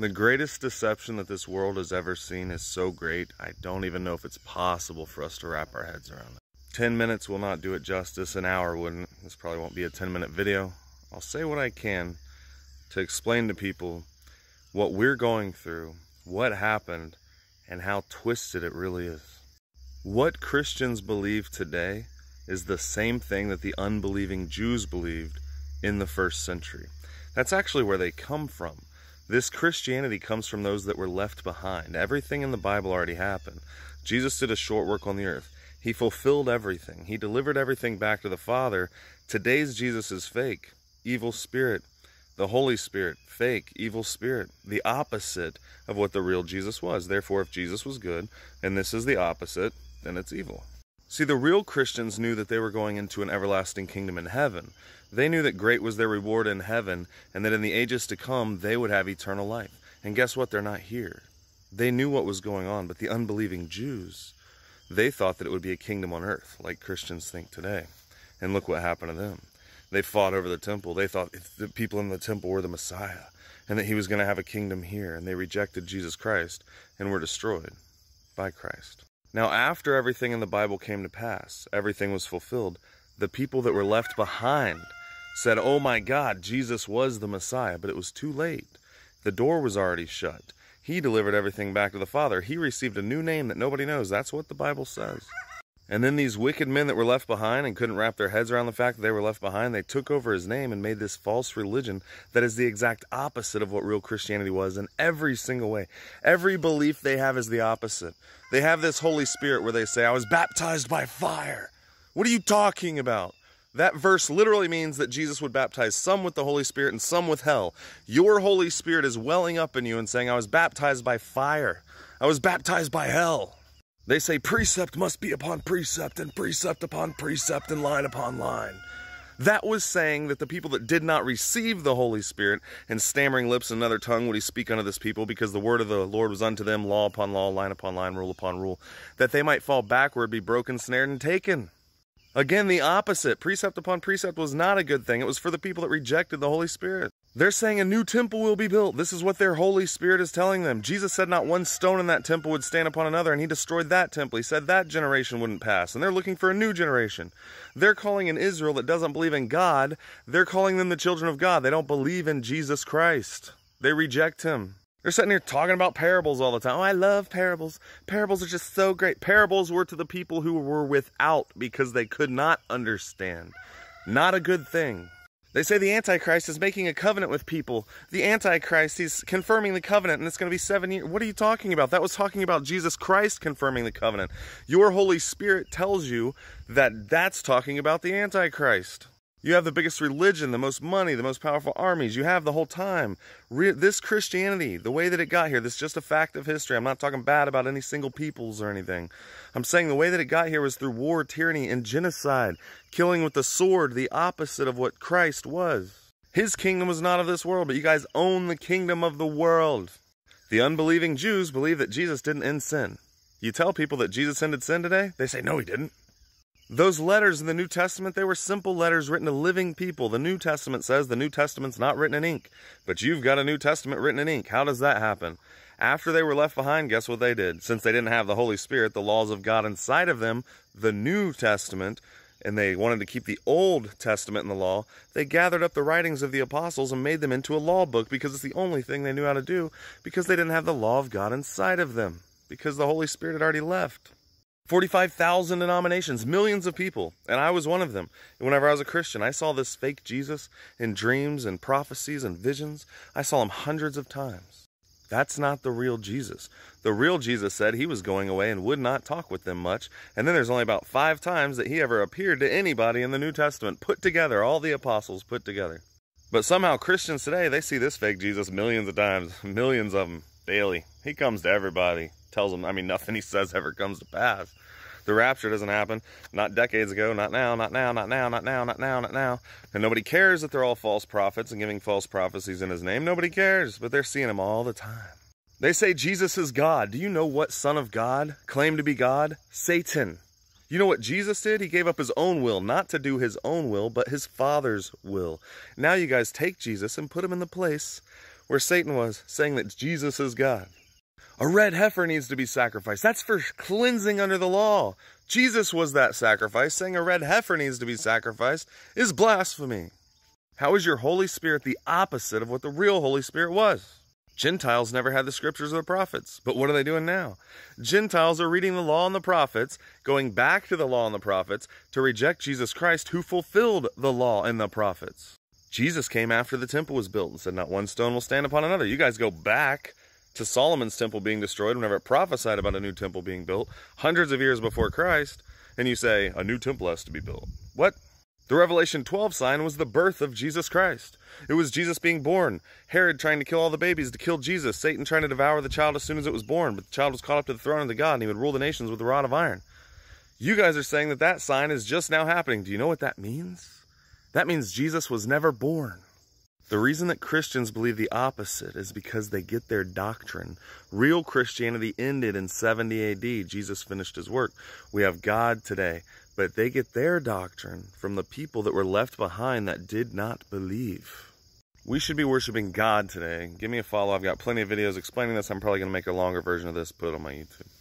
The greatest deception that this world has ever seen is so great, I don't even know if it's possible for us to wrap our heads around it. 10 minutes will not do it justice, an hour wouldn't. This probably won't be a 10 minute video. I'll say what I can to explain to people what we're going through, what happened, and how twisted it really is. What Christians believe today is the same thing that the unbelieving Jews believed in the first century. That's actually where they come from. This Christianity comes from those that were left behind. Everything in the Bible already happened. Jesus did a short work on the earth. He fulfilled everything. He delivered everything back to the Father. Today's Jesus is fake. Evil spirit. The Holy Spirit, fake, evil spirit. The opposite of what the real Jesus was. Therefore, if Jesus was good and this is the opposite, then it's evil. See, the real Christians knew that they were going into an everlasting kingdom in heaven. They knew that great was their reward in heaven, and that in the ages to come they would have eternal life. And guess what? They're not here. They knew what was going on, but the unbelieving Jews, they thought that it would be a kingdom on earth, like Christians think today. And look what happened to them. They fought over the temple. They thought the people in the temple were the Messiah, and that he was going to have a kingdom here, and they rejected Jesus Christ and were destroyed by Christ. Now, after everything in the Bible came to pass, everything was fulfilled, the people that were left behind said, Oh my God, Jesus was the Messiah, but it was too late. The door was already shut. He delivered everything back to the Father. He received a new name that nobody knows. That's what the Bible says. And then these wicked men that were left behind and couldn't wrap their heads around the fact that they were left behind, they took over his name and made this false religion that is the exact opposite of what real Christianity was in every single way. Every belief they have is the opposite. They have this Holy Spirit where they say, I was baptized by fire. What are you talking about? That verse literally means that Jesus would baptize some with the Holy Spirit and some with hell. Your Holy Spirit is welling up in you and saying, I was baptized by fire. I was baptized by hell. They say precept must be upon precept and precept upon precept and line upon line. That was saying that the people that did not receive the Holy Spirit and stammering lips and another tongue would he speak unto this people because the word of the Lord was unto them law upon law, line upon line, rule upon rule, that they might fall backward, be broken, snared, and taken. Again, the opposite. Precept upon precept was not a good thing. It was for the people that rejected the Holy Spirit. They're saying a new temple will be built. This is what their Holy Spirit is telling them. Jesus said not one stone in that temple would stand upon another, and he destroyed that temple. He said that generation wouldn't pass, and they're looking for a new generation. They're calling an Israel that doesn't believe in God, they're calling them the children of God. They don't believe in Jesus Christ. They reject him. They're sitting here talking about parables all the time. Oh, I love parables. Parables are just so great. Parables were to the people who were without because they could not understand. Not a good thing. They say the Antichrist is making a covenant with people. The Antichrist, he's confirming the covenant, and it's going to be seven years. What are you talking about? That was talking about Jesus Christ confirming the covenant. Your Holy Spirit tells you that that's talking about the Antichrist. You have the biggest religion, the most money, the most powerful armies. You have the whole time. Re- this Christianity, the way that it got here, this is just a fact of history. I'm not talking bad about any single peoples or anything. I'm saying the way that it got here was through war, tyranny, and genocide, killing with the sword, the opposite of what Christ was. His kingdom was not of this world, but you guys own the kingdom of the world. The unbelieving Jews believe that Jesus didn't end sin. You tell people that Jesus ended sin today, they say, no, he didn't. Those letters in the New Testament, they were simple letters written to living people. The New Testament says the New Testament's not written in ink, but you've got a New Testament written in ink. How does that happen? After they were left behind, guess what they did? Since they didn't have the Holy Spirit, the laws of God inside of them, the New Testament, and they wanted to keep the Old Testament in the law, they gathered up the writings of the apostles and made them into a law book because it's the only thing they knew how to do because they didn't have the law of God inside of them because the Holy Spirit had already left. 45,000 denominations, millions of people, and I was one of them. Whenever I was a Christian, I saw this fake Jesus in dreams and prophecies and visions. I saw him hundreds of times. That's not the real Jesus. The real Jesus said he was going away and would not talk with them much. And then there's only about five times that he ever appeared to anybody in the New Testament, put together, all the apostles put together. But somehow Christians today, they see this fake Jesus millions of times, millions of them daily. He comes to everybody tells him, I mean, nothing he says ever comes to pass. The rapture doesn't happen. Not decades ago, not now, not now, not now, not now, not now, not now. And nobody cares that they're all false prophets and giving false prophecies in his name. Nobody cares, but they're seeing him all the time. They say Jesus is God. Do you know what son of God claimed to be God? Satan. You know what Jesus did? He gave up his own will, not to do his own will, but his Father's will. Now you guys take Jesus and put him in the place where Satan was, saying that Jesus is God. A red heifer needs to be sacrificed. That's for cleansing under the law. Jesus was that sacrifice. Saying a red heifer needs to be sacrificed is blasphemy. How is your Holy Spirit the opposite of what the real Holy Spirit was? Gentiles never had the scriptures or the prophets. But what are they doing now? Gentiles are reading the law and the prophets, going back to the law and the prophets to reject Jesus Christ, who fulfilled the law and the prophets. Jesus came after the temple was built and said, Not one stone will stand upon another. You guys go back to Solomon's temple being destroyed whenever it prophesied about a new temple being built hundreds of years before Christ, and you say, A new temple has to be built. What? The Revelation 12 sign was the birth of Jesus Christ. It was Jesus being born. Herod trying to kill all the babies to kill Jesus. Satan trying to devour the child as soon as it was born. But the child was caught up to the throne of the God and he would rule the nations with a rod of iron. You guys are saying that that sign is just now happening. Do you know what that means? That means Jesus was never born. The reason that Christians believe the opposite is because they get their doctrine. Real Christianity ended in 70 AD. Jesus finished his work. We have God today, but they get their doctrine from the people that were left behind that did not believe. We should be worshiping God today. Give me a follow. I've got plenty of videos explaining this. I'm probably going to make a longer version of this, put it on my YouTube.